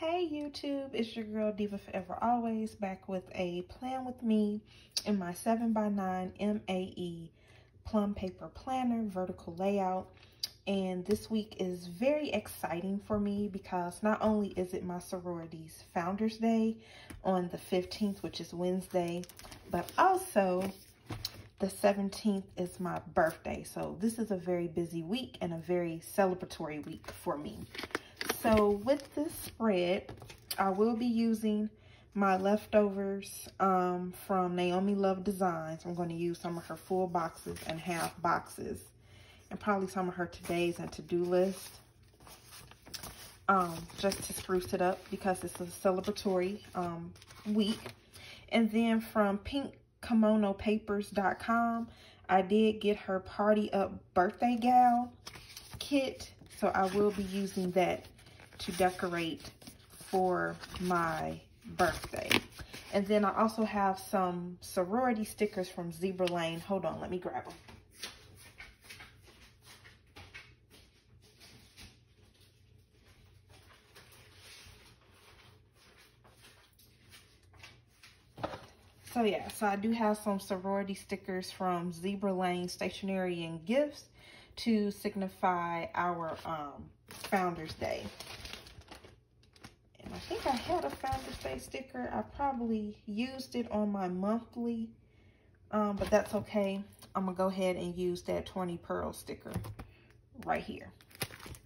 Hey YouTube, it's your girl Diva Forever Always back with a plan with me in my 7x9 MAE plum paper planner vertical layout. And this week is very exciting for me because not only is it my sorority's Founders Day on the 15th, which is Wednesday, but also the 17th is my birthday. So this is a very busy week and a very celebratory week for me. So with this spread, I will be using my leftovers um, from Naomi Love Designs. I'm going to use some of her full boxes and half boxes and probably some of her today's and to-do list um, just to spruce it up because it's a celebratory um, week. And then from pinkkimono-papers.com, I did get her Party Up Birthday Gal kit. So I will be using that to decorate for my birthday. And then I also have some sorority stickers from Zebra Lane. Hold on, let me grab them. So yeah, so I do have some sorority stickers from Zebra Lane Stationery and Gifts to signify our um, Founders Day. I think I had a Founders Day sticker. I probably used it on my monthly, um, but that's okay. I'm going to go ahead and use that 20 Pearl sticker right here.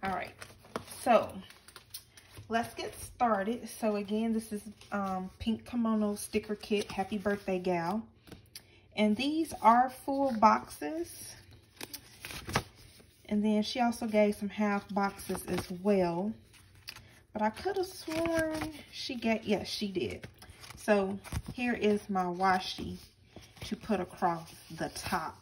All right, so let's get started. So again, this is um, Pink Kimono Sticker Kit, Happy Birthday Gal. And these are full boxes. And then she also gave some half boxes as well. But I could have sworn she got, yes, she did. So here is my washi to put across the top.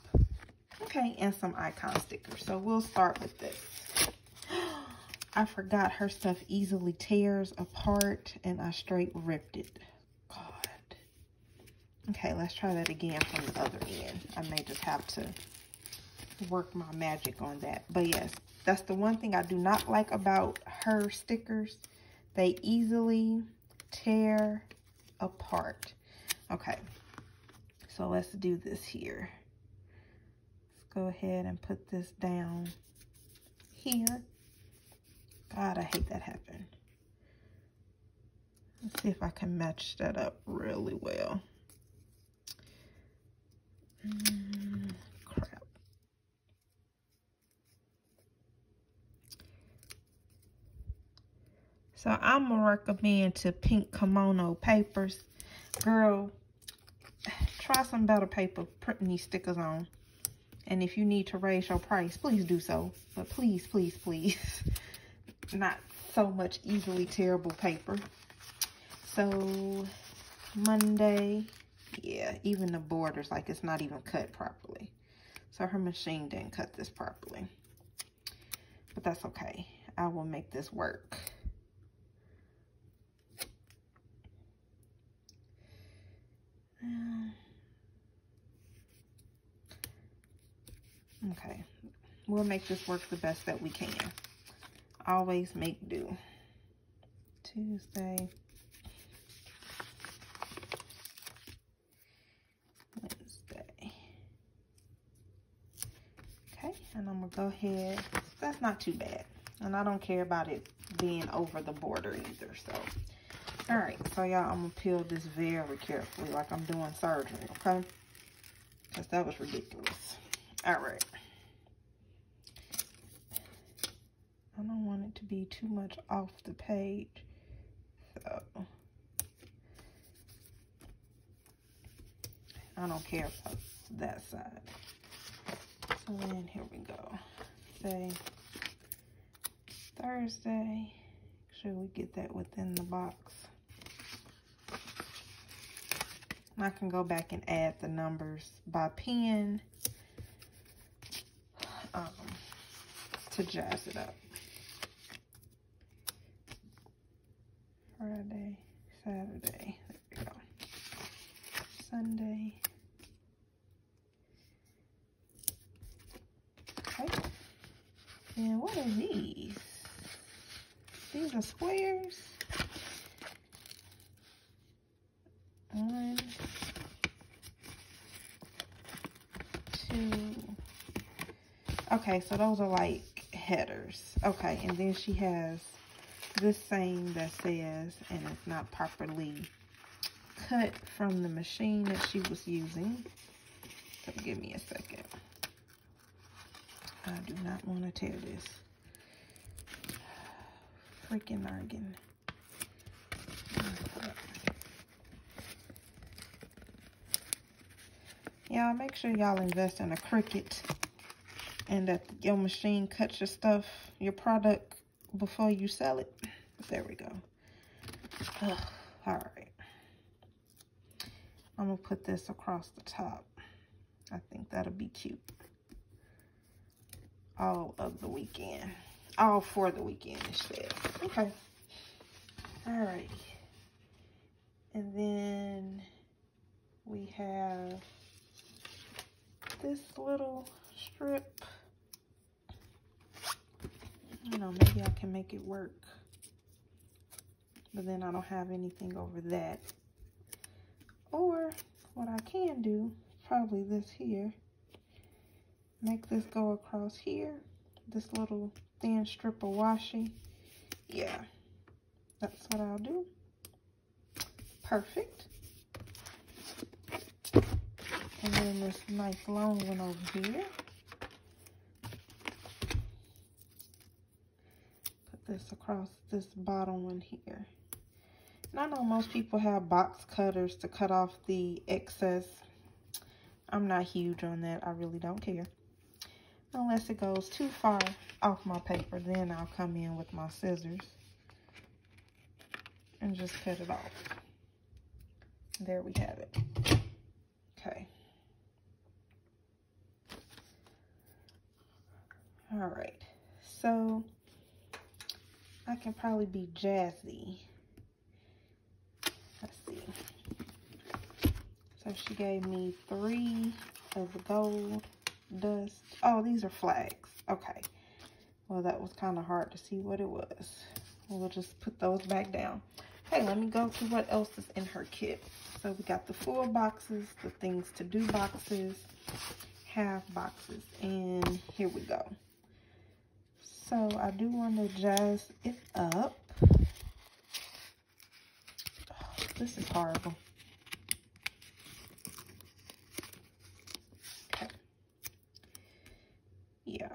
Okay, and some icon stickers. So we'll start with this. I forgot her stuff easily tears apart and I straight ripped it. God. Okay, let's try that again from the other end. I may just have to work my magic on that. But yes, that's the one thing I do not like about her stickers. They easily tear apart. Okay, so let's do this here. Let's go ahead and put this down here. God, I hate that happen. Let's see if I can match that up really well. Mm. So I'm going to recommend to Pink Kimono Papers. Girl, try some better paper printing these stickers on. And if you need to raise your price, please do so. But please, please, please. Not so much easily terrible paper. So, Monday. Yeah, even the borders, like it's not even cut properly. So her machine didn't cut this properly. But that's okay. I will make this work. Okay, we'll make this work the best that we can. Always make do. Tuesday. Wednesday. Okay, and I'm gonna go ahead. That's not too bad. And I don't care about it being over the border either, so. All right, so y'all, I'm gonna peel this very carefully like I'm doing surgery, okay? Because that was ridiculous. All right. I don't want it to be too much off the page. So, I don't care about that side. So then here we go. Say Thursday. Sure we get that within the box. I can go back and add the numbers by pen um, to jazz it up. Friday, Saturday, there we go. Sunday. Okay. And what are these? These are squares. Okay, so those are like headers. Okay, and then she has this saying that says, and it's not properly cut from the machine that she was using. So give me a second. I do not want to tear this. Freaking argan. Y'all make sure y'all invest in a Cricut and that your machine cuts your stuff, your product before you sell it. There we go. Ugh, all right. I'm going to put this across the top. I think that'll be cute. All of the weekend. All for the weekend, it says. Okay. All right. And then we have this little strip. You know, maybe I can make it work. But then I don't have anything over that. Or what I can do, probably this here. Make this go across here. This little thin strip of washi. Yeah, that's what I'll do. Perfect. And then this nice long one over here. This across this bottom one here. And I know most people have box cutters to cut off the excess. I'm not huge on that. I really don't care. Unless it goes too far off my paper, then I'll come in with my scissors and just cut it off. There we have it. Okay. All right, so I can probably be jazzy. Let's see. So she gave me three of the gold dust. Oh, these are flags. Okay. Well, that was kind of hard to see what it was. We'll just put those back down. Okay, let me go to what else is in her kit. So we got the full boxes, the things to do boxes, half boxes, and here we go. So I do want to jazz it up. This is horrible. Okay. Yeah.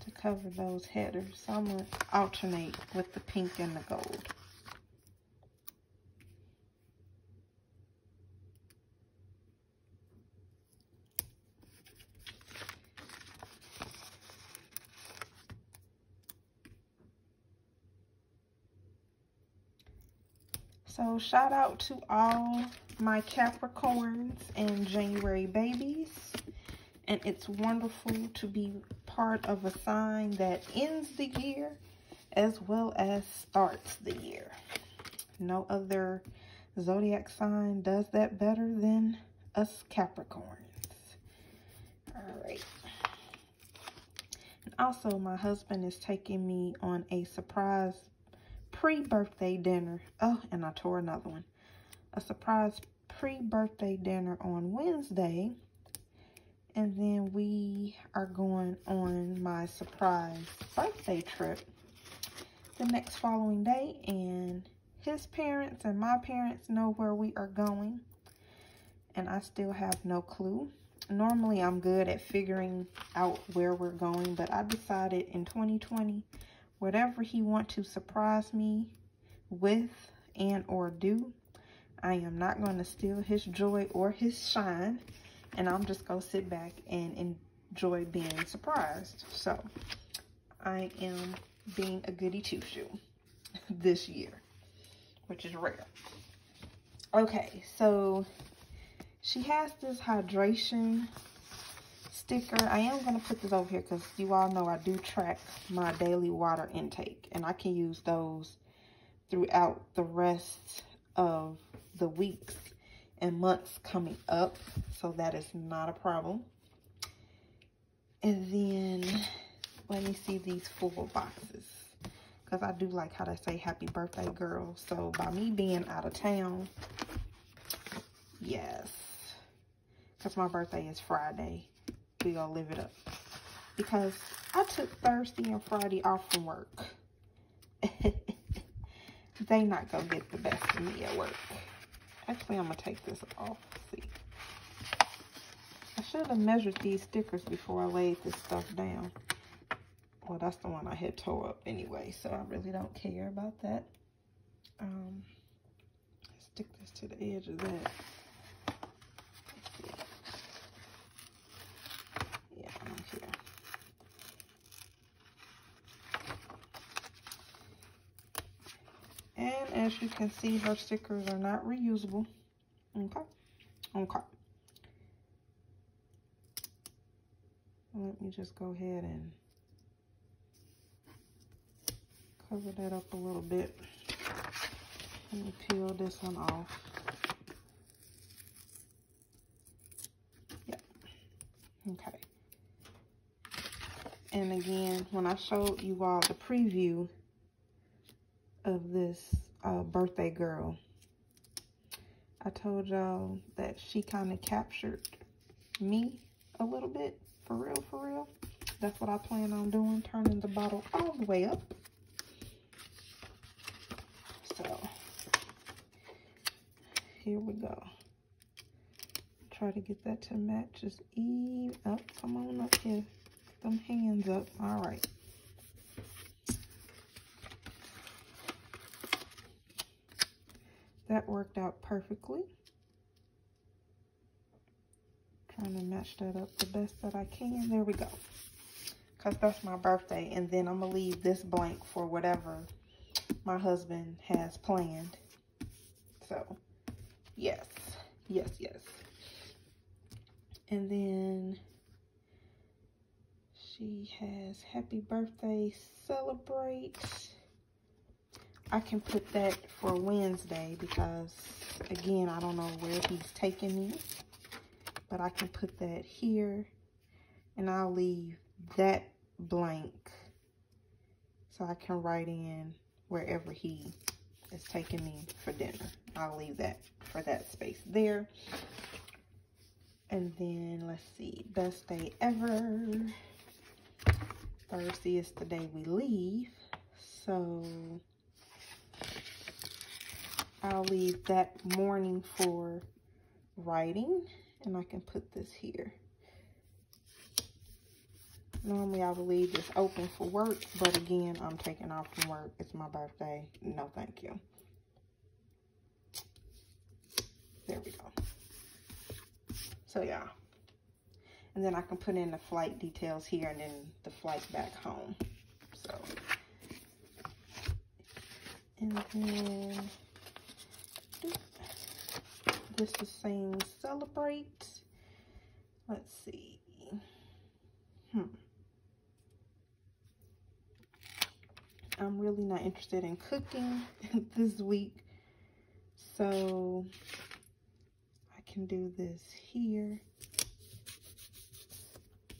To cover those headers, so I'm going to alternate with the pink and the gold. So shout out to all my Capricorns and January babies. And it's wonderful to be part of a sign that ends the year as well as starts the year. No other zodiac sign does that better than us Capricorns. All right. And also, my husband is taking me on a surprise pre-birthday dinner. Oh, and I tore another one. A surprise pre-birthday dinner on Wednesday. And then we are going on my surprise birthday trip the next following day. And his parents and my parents know where we are going. And I still have no clue. Normally, I'm good at figuring out where we're going. But I decided in 2020 whatever he want to surprise me with and or do, I am not going to steal his joy or his shine. And I'm just going to sit back and enjoy being surprised. So, I am being a goody two-shoe this year, which is rare. Okay, so she has this hydration sticker. I am going to put this over here because you all know I do track my daily water intake. And I can use those throughout the rest of the weeks and months coming up. So that is not a problem. And then let me see these full boxes. Because I do like how they say happy birthday girl. So by me being out of town, yes. Because my birthday is Friday. We gonna live it up. Because I took Thursday and Friday off from work. they not gonna get the best of me at work. Actually, I'm gonna take this off. Let's see. I should have measured these stickers before I laid this stuff down. Well, that's the one I had tore up anyway, so I really don't care about that. Um, stick this to the edge of that. Yeah, here. And as you can see, her stickers are not reusable. Okay. Okay. Let me just go ahead and cover that up a little bit. Let me peel this one off. Yep. Okay. And again, when I showed you all the preview of this uh, birthday girl, I told y'all that she kind of captured me a little bit. For real, for real. That's what I plan on doing, turning the bottle all the way up. So, here we go. Try to get that to match just even up. Oh, come on up here. Them hands up. All right. That worked out perfectly. Trying to match that up the best that I can. There we go. Because that's my birthday. And then I'm going to leave this blank for whatever my husband has planned. So, yes. Yes, yes. And then she has happy birthday celebrate. I can put that for Wednesday because, again, I don't know where he's taking me but I can put that here and I'll leave that blank so I can write in wherever he is taking me for dinner. I'll leave that for that space there. And then let's see, best day ever. Thursday is the day we leave. So I'll leave that morning for writing and I can put this here. Normally I would leave this open for work, but again, I'm taking off from work. It's my birthday. No, thank you. There we go. So yeah. And then I can put in the flight details here and then the flight back home. So. And then this is saying celebrate. Let's see. Hmm. I'm really not interested in cooking this week. So I can do this here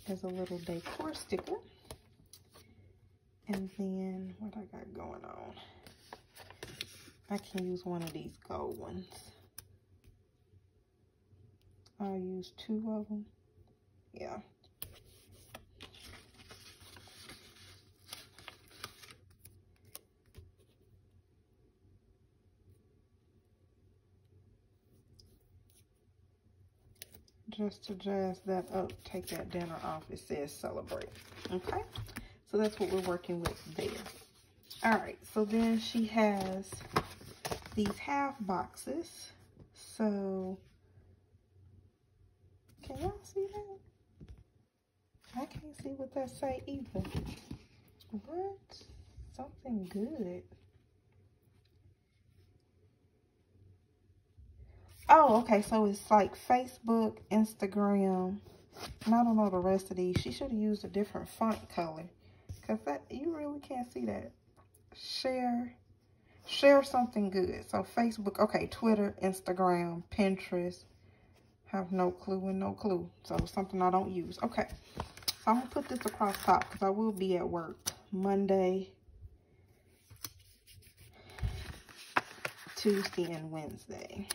as a little decor sticker. And then what I got going on? I can use one of these gold ones. I'll use two of them. Yeah. Just to jazz that up, take that dinner off. It says celebrate. Okay? So that's what we're working with there. All right, so then she has these half boxes. So can y'all see that? I can't see what that say either. What? Something good. Oh, okay. So it's like Facebook, Instagram, and I don't know the rest of these. She should have used a different font color. Because that you really can't see that. Share. Share something good. So Facebook, okay, Twitter, Instagram, Pinterest, have no clue and no clue. So something I don't use. Okay. So I'm going to put this across top because I will be at work Monday, Tuesday, and Wednesday.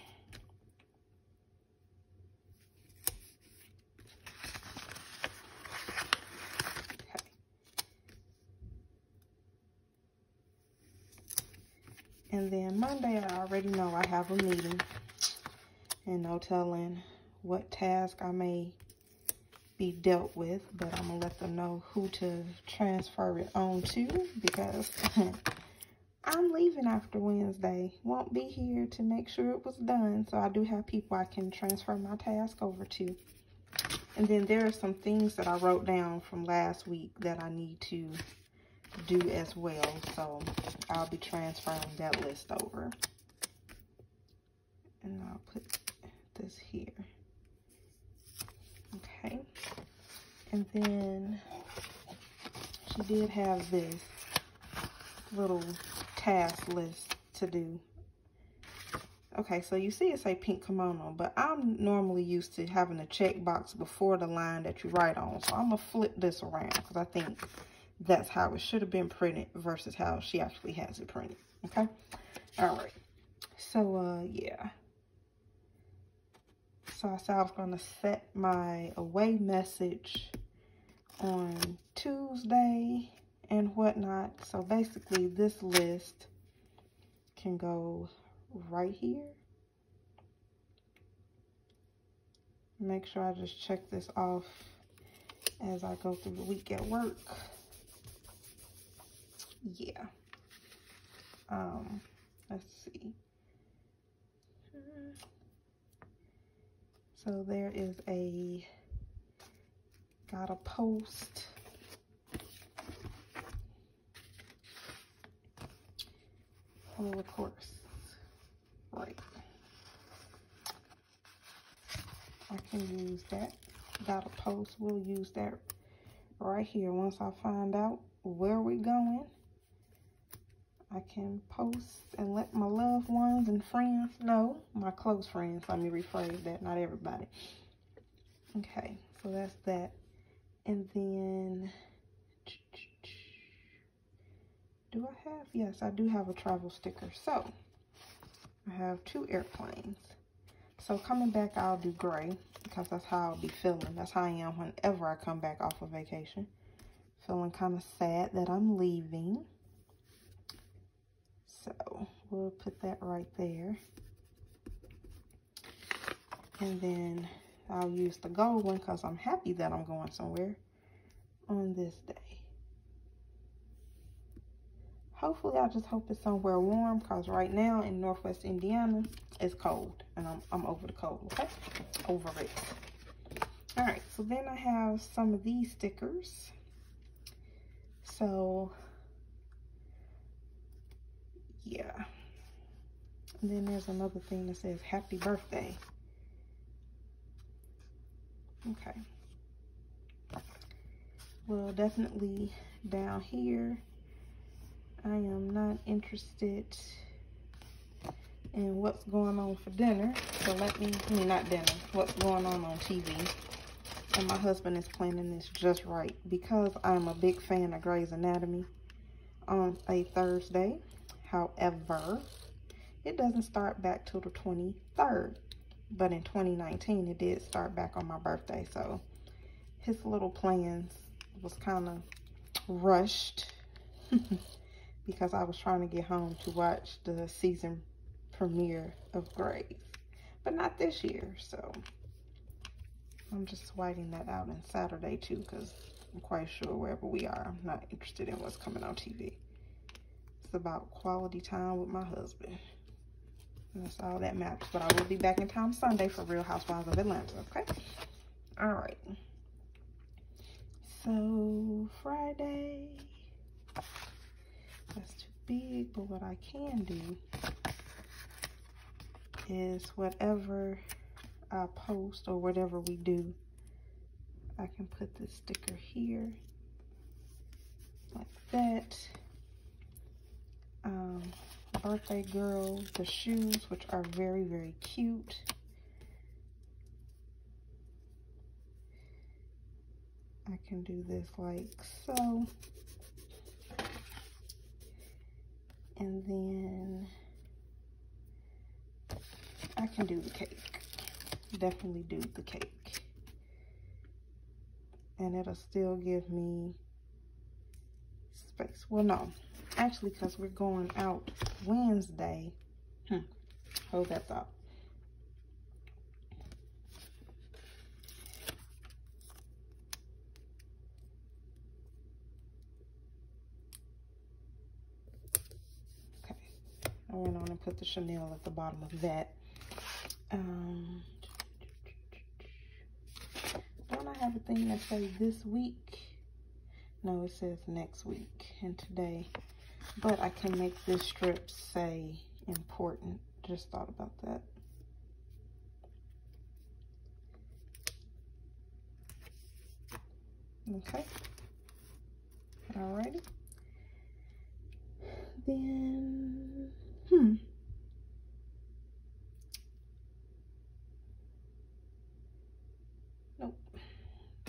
And then Monday, I already know I have a meeting and no telling what task I may be dealt with. But I'm going to let them know who to transfer it on to. Because I'm leaving after Wednesday. Won't be here to make sure it was done. So I do have people I can transfer my task over to. And then there are some things that I wrote down from last week that I need to do as well. So I'll be transferring that list over. And I'll put this here. Okay. And then she did have this little task list to do. Okay, so you see it say pink kimono, but I'm normally used to having a checkbox before the line that you write on. So I'm going to flip this around because I think that's how it should have been printed versus how she actually has it printed. Okay? All right. So, uh, yeah. So I said I was going to set my away message on Tuesday and whatnot. So basically this list can go right here. Make sure I just check this off as I go through the week at work. Yeah. Um, let's see. So there is a, got a post Oh, of course. Right. I can use that. Got a post. We'll use that right here. Once I find out where we're going, I can post and let my loved ones and friends know. My close friends. Let me rephrase that. Not everybody. Okay. So that's that. And then do I have? Yes, I do have a travel sticker. So, I have two airplanes. So, coming back, I'll do gray because that's how I'll be feeling. That's how I am whenever I come back off of vacation. Feeling kind of sad that I'm leaving. So, we'll put that right there. And then I'll use the gold one because I'm happy that I'm going somewhere on this day. Hopefully, I just hope it's somewhere warm because right now in Northwest Indiana, it's cold. And I'm, I'm over the cold, okay? Over it. All right, so then I have some of these stickers. So, yeah. And then there's another thing that says happy birthday. Okay. Well, definitely down here I am not interested in what's going on for dinner. So let me, I mean not dinner, what's going on on TV. And my husband is planning this just right because I'm a big fan of Grey's Anatomy on a Thursday. However, it doesn't start back till the 23rd. But in 2019, it did start back on my birthday. So his little plans was kind of rushed. because I was trying to get home to watch the season premiere of Grey's. But not this year, so I'm just waiting that out on Saturday too because I'm quite sure wherever we are, I'm not interested in what's coming on TV. It's about quality time with my husband. That's all that matters. But I will be back in town Sunday for Real Housewives of Atlanta, okay? All right. So, Friday that's too big, but what I can do is whatever I post or whatever we do, I can put this sticker here like that. Um, birthday girl, the shoes, which are very, very cute. I can do this like so. And then I can do the cake. Definitely do the cake. And it'll still give me space. Well, no. Actually, because we're going out Wednesday. Hmm. Hold that thought. Okay. I went on and put the Chanel at the bottom of that. Um, don't I have a thing that says this week? No, it says next week and today. But I can make this strip say important. Just thought about that. Okay. Alrighty. Then, hmm. Nope.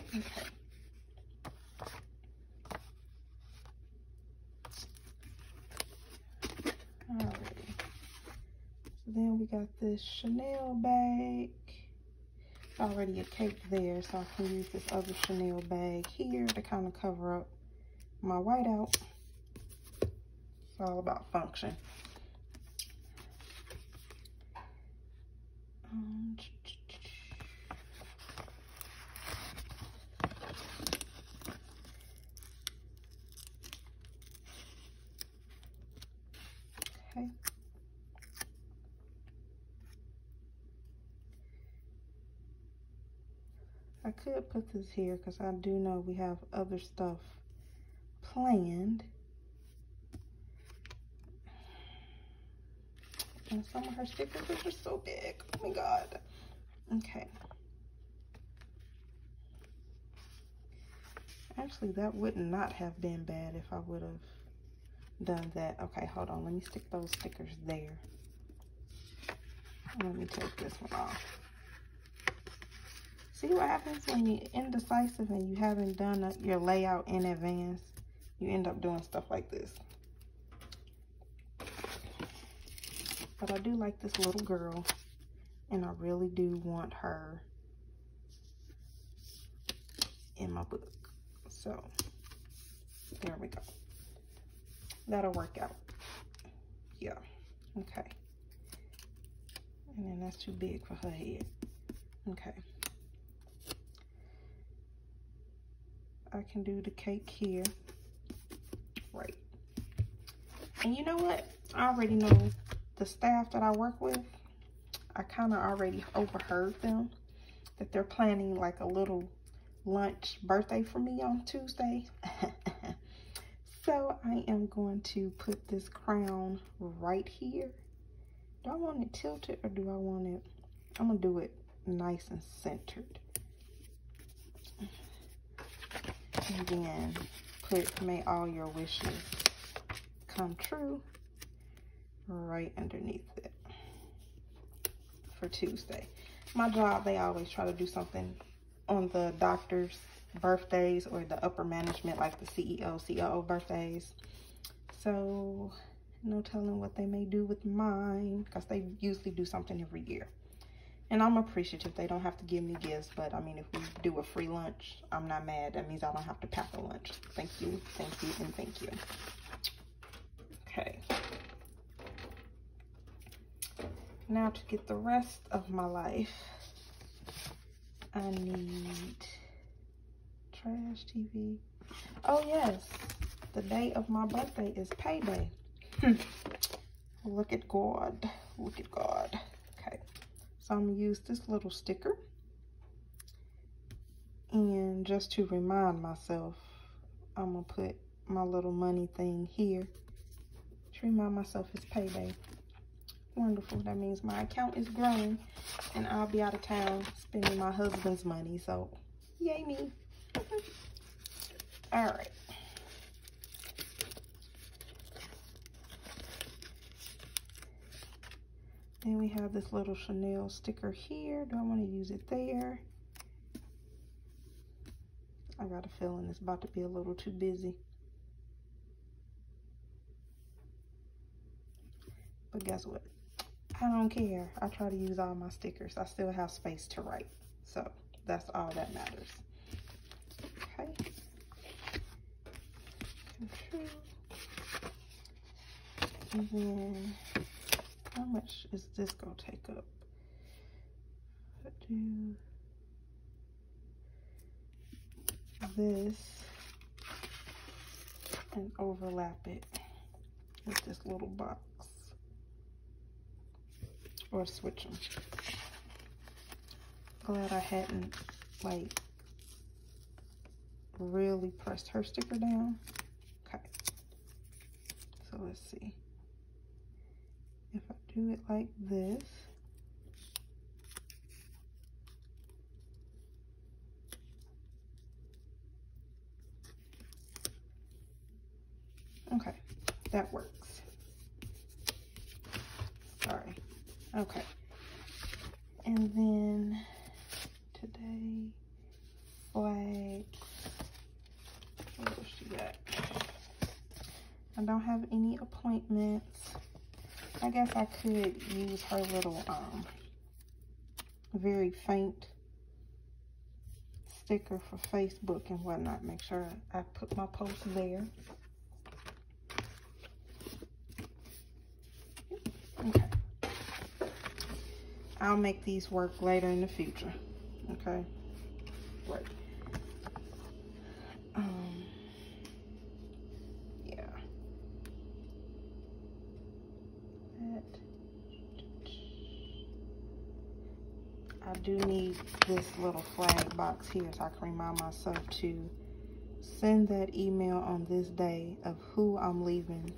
Okay. Alrighty. So then we got this Chanel bag. Already a cape there, so I can use this other Chanel bag here to kind of cover up my whiteout. It's all about function. Um, okay. I could put this here because I do know we have other stuff planned. And some of her stickers are so big. Oh my god. Okay. Actually, that would not have been bad if I would have done that. Okay, hold on. Let me stick those stickers there. Let me take this one off. See what happens when you're indecisive and you haven't done a, your layout in advance? You end up doing stuff like this. But I do like this little girl. And I really do want her in my book. So, there we go. That'll work out. Yeah. Okay. And then that's too big for her head. Okay. I can do the cake here. Right. And you know what? I already know the staff that I work with. I kind of already overheard them that they're planning like a little lunch birthday for me on Tuesday. so I am going to put this crown right here. Do I want it tilted or do I want it? I'm going to do it nice and centered. And then put may all your wishes come true right underneath it for Tuesday. My job, they always try to do something on the doctor's birthdays or the upper management, like the CEO, COO birthdays. So, no telling what they may do with mine because they usually do something every year. And I'm appreciative. They don't have to give me gifts, but I mean, if we do a free lunch, I'm not mad. That means I don't have to pack a lunch. Thank you, thank you, and thank you. Okay. Now to get the rest of my life, I need trash TV. Oh yes, the day of my birthday is payday. Hmm. Look at God, look at God. So I'm gonna use this little sticker. And just to remind myself, I'm gonna put my little money thing here to remind myself it's payday. Wonderful. That means my account is growing and I'll be out of town spending my husband's money. So, yay me. All right. Then we have this little Chanel sticker here. Do I want to use it there? I got a feeling it's about to be a little too busy. But guess what? I don't care. I try to use all my stickers. I still have space to write. So that's all that matters. Okay. And then, how much is this gonna take up? I do this and overlap it with this little box or switch them. Glad I hadn't like really pressed her sticker down. Okay. So let's see. Do it like this, Okay, that works. Sorry. Okay. And then today, flags. What else she got? I don't have any appointments. I guess I could use her little, um, very faint sticker for Facebook and whatnot. Make sure I put my post there. Okay. I'll make these work later in the future. Okay. Right. I do need this little flag box here so I can remind myself to send that email on this day of who I'm leaving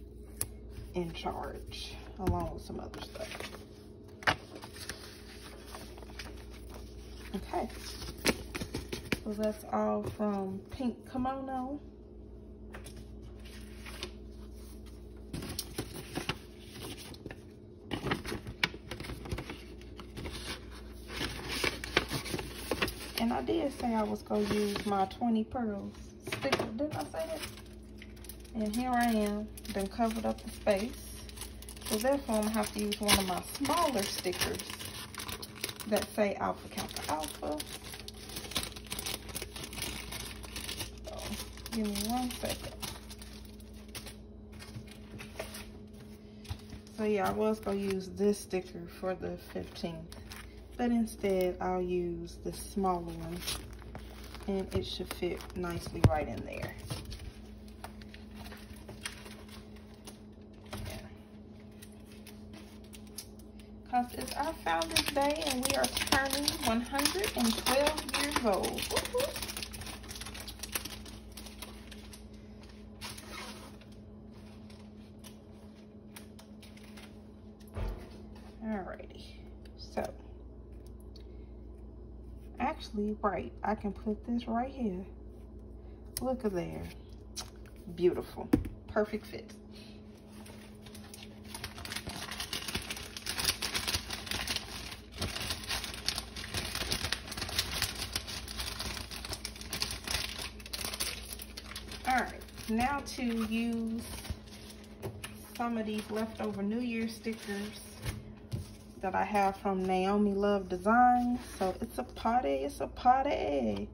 in charge along with some other stuff. Okay. So that's all from Pink Kimono. I did say I was going to use my 20 pearls sticker. Didn't I say that? And here I am. Done covered up the space. So therefore, I'm going to have to use one of my smaller stickers that say Alpha Kappa Alpha. So, give me one second. So yeah, I was going to use this sticker for the 15th. But instead, I'll use the smaller one. And it should fit nicely right in there. Because it's our Founders Day and we are turning 112 years old. Alrighty. So, actually, right, I can put this right here. Look at there. Beautiful. Perfect fit. Alright, now to use some of these leftover New Year stickers that I have from Naomi Love Designs. So it's a party, it's a party.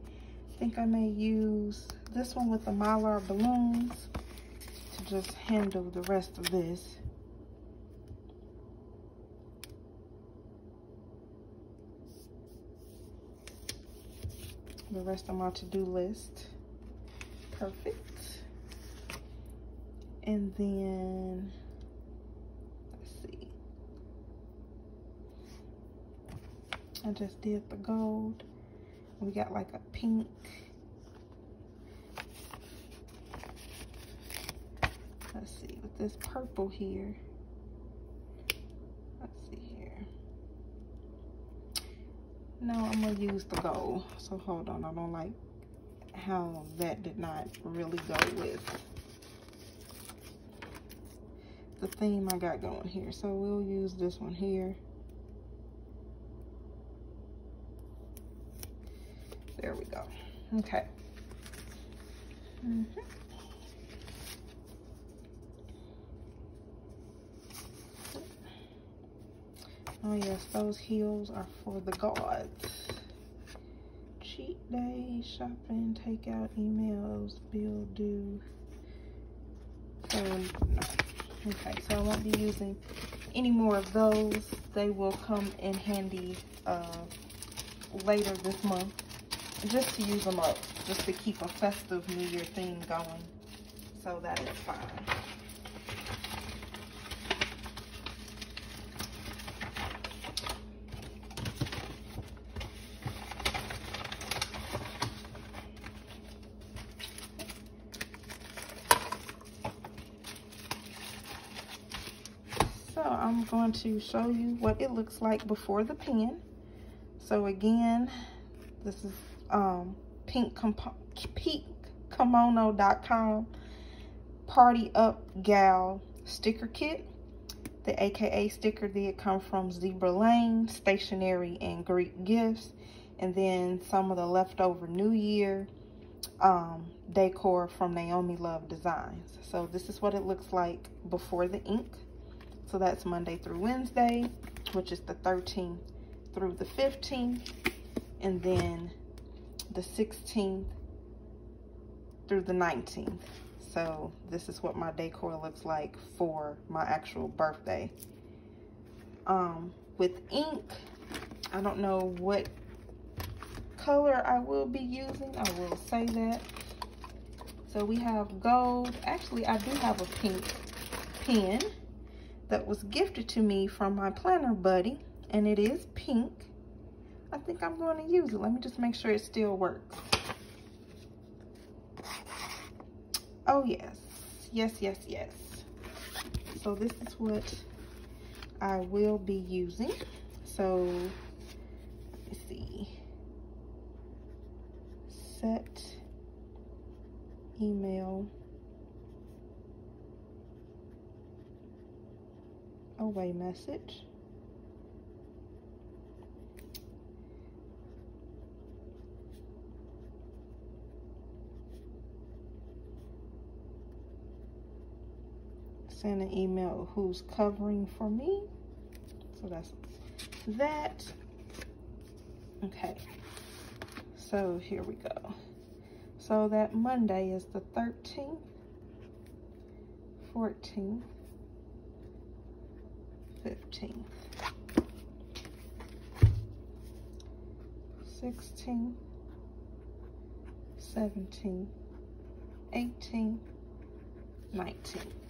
I think I may use this one with the Mylar balloons to just handle the rest of this. The rest of my to-do list. Perfect. And then, let's see. I just did the gold. We got like a pink. Let's see, with this purple here. Let's see here. No, I'm gonna use the gold. So hold on, I don't like how that did not really go with the theme I got going here. So we'll use this one here. There we go. Okay. Mm -hmm. Oh yes, those heels are for the gods. Cheat day, shopping, takeout, emails, bill due. So, no. Okay, so I won't be using any more of those. They will come in handy uh, later this month. Just to use them up, just to keep a festive New Year theme going. So that is fine. So I'm going to show you what it looks like before the pen. So again, this is um, pink pinkimono.com Party Up Gal sticker kit. The AKA sticker did come from Zebra Lane, Stationery, and Greek Gifts. And then some of the leftover New Year um, decor from Naomi Love Designs. So this is what it looks like before the ink. So that's Monday through Wednesday, which is the 13th through the 15th. And then the 16th through the 19th. So this is what my decor looks like for my actual birthday. Um, with ink, I don't know what color I will be using. I will say that. So we have gold. Actually, I do have a pink pen that was gifted to me from my planner buddy, and it is pink. I think I'm going to use it. Let me just make sure it still works. Oh, yes. Yes, yes, yes. So this is what I will be using. So, let me see. Set email away message. Send an email who's covering for me. So that's that. Okay. So here we go. So that Monday is the 13th, 14th, 15th, 16th, 17th, 18th, 19th.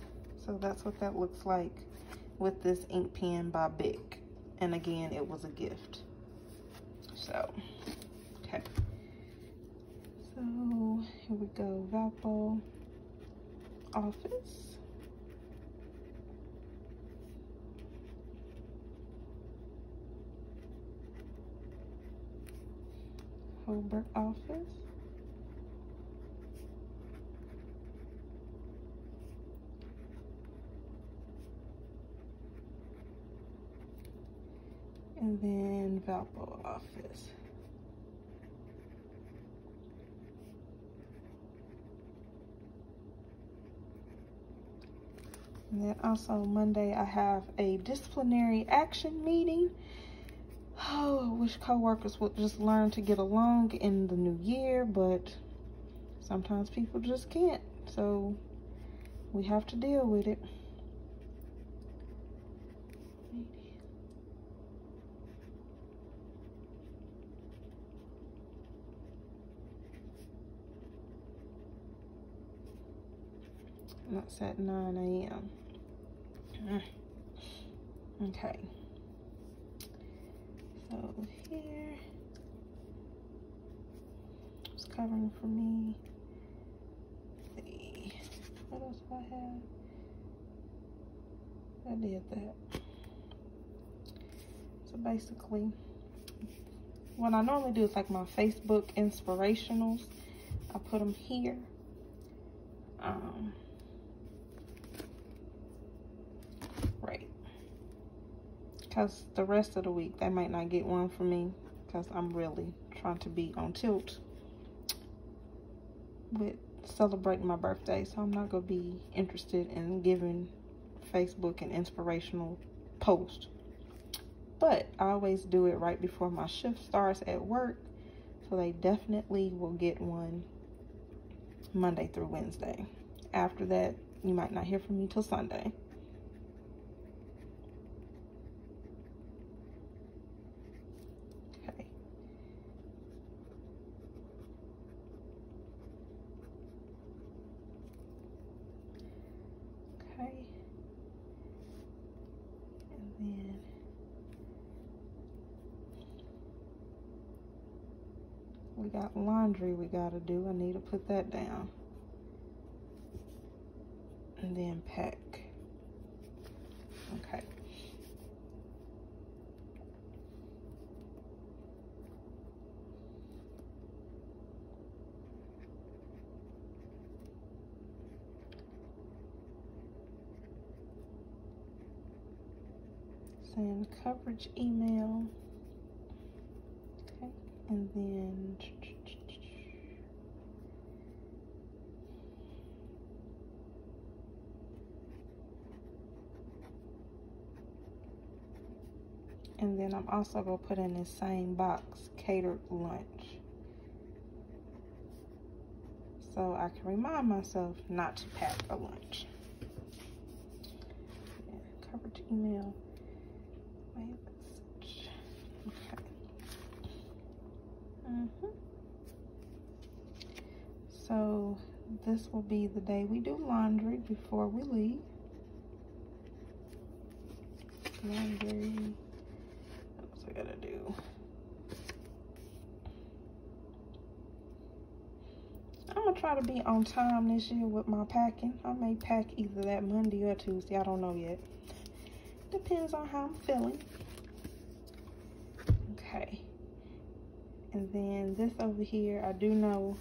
So that's what that looks like with this ink pen by Bic. And again, it was a gift. So, okay. So, here we go. Valpo office. Holbrook office. And then Valpo office. And then also Monday I have a disciplinary action meeting Oh, I wish coworkers would just learn to get along in the new year, but sometimes people just can't. So we have to deal with it. That's at 9 a.m. Okay. So here. It's covering for me. Let's see. What else do I have? I did that. So basically what I normally do is like my Facebook inspirationals. I put them here. Um, because the rest of the week they might not get one from me because I'm really trying to be on tilt with celebrating my birthday. So I'm not going to be interested in giving Facebook an inspirational post. But I always do it right before my shift starts at work. So they definitely will get one Monday through Wednesday. After that you might not hear from me till Sunday we got laundry we gotta do. I need to put that down. And then pack. Okay. Send coverage email. Okay, and then And then I'm also going to put in the same box, catered lunch. So I can remind myself not to pack a lunch. Yeah, coverage email. Okay. Mm -hmm. So this will be the day we do laundry before we leave. Laundry. I gotta do? I'm gonna try to be on time this year with my packing. I may pack either that Monday or Tuesday. I don't know yet. Depends on how I'm feeling. Okay. And then this over here, I do know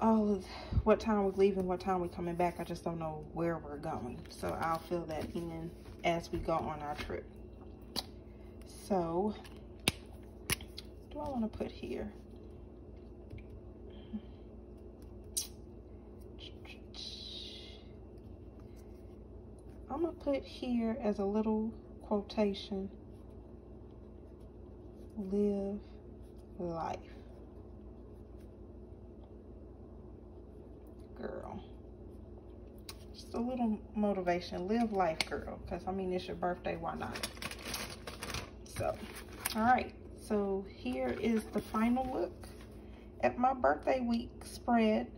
all of what time we're leaving, what time we're coming back. I just don't know where we're going. So I'll fill that in as we go on our trip. So, do I want to put here? I'm going to put here as a little quotation, live life. Girl. Just a little motivation. Live life, girl. Because, I mean, it's your birthday. Why not? So, all right. So here is the final look at my birthday week spread,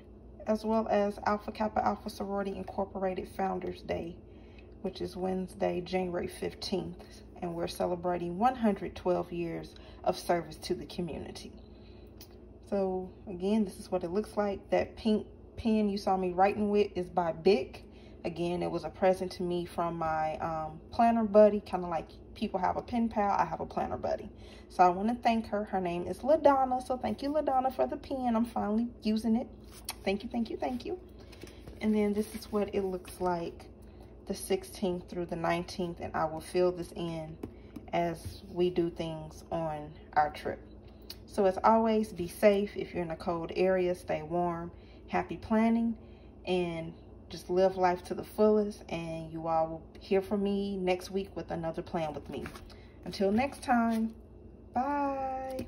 as well as Alpha Kappa Alpha Sorority Incorporated Founders Day, which is Wednesday, January 15th. And we're celebrating 112 years of service to the community. So again, this is what it looks like. That pink pen you saw me writing with is by Bic. Again, it was a present to me from my um, planner buddy, kind of like people have a pen pal, I have a planner buddy. So I want to thank her. Her name is LaDonna. So thank you, LaDonna, for the pen. I'm finally using it. Thank you, thank you, thank you. And then this is what it looks like the 16th through the 19th. And I will fill this in as we do things on our trip. So as always, be safe. If you're in a cold area, stay warm. Happy planning. And just live life to the fullest and you all will hear from me next week with another plan with me. Until next time, bye.